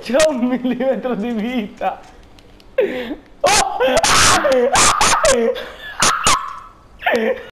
C'è un millimetro di vita. Oh!